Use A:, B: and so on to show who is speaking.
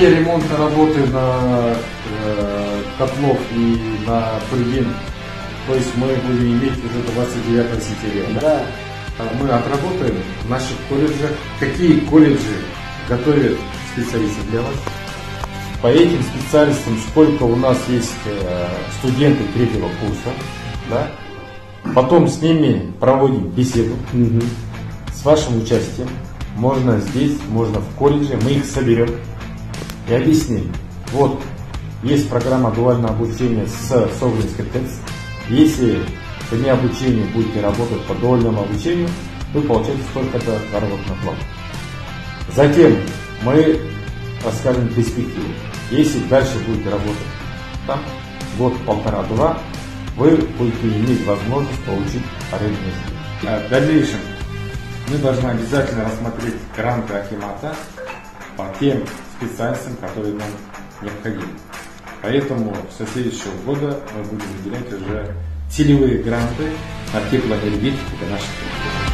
A: все ремонтные работы на э, котлов и на турбин, то есть мы будем иметь уже 29 сентября.
B: Да.
A: А Мы отработаем в наших колледжах. Какие колледжи готовят специалистов для вас? По этим специалистам сколько у нас есть э, студенты третьего курса, да? Потом с ними проводим беседу
B: Мгм.
A: с вашим участием. Можно здесь, можно в колледже. Мы их соберем и объясним. Вот, есть программа дуального обучения с Соболинской ТЭЦ. Если вне обучения будете работать по дуальному обучению, вы получаете столько-то заработной платы. Затем мы расскажем перспективу. Если дальше будете работать там, год, полтора, два, вы будете иметь возможность получить арендную землю. А В дальнейшем мы должны обязательно рассмотреть гранты Акимата по тем специальностям, которые нам необходимы. Поэтому со следующего года мы будем выделять уже целевые гранты на теплоэнергетику для наших предприятий.